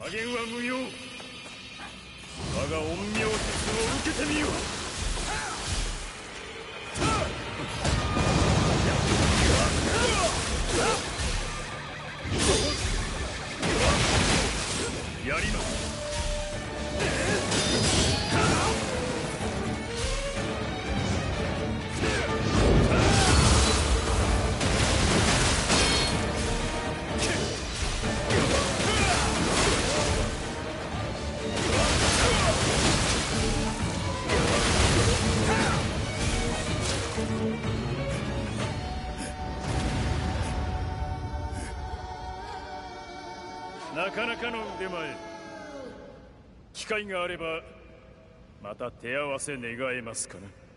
加減は無用。我が陰陽術を受けてみよう。やります。なかなかの腕前。機会があればまた手合わせ願えますかな。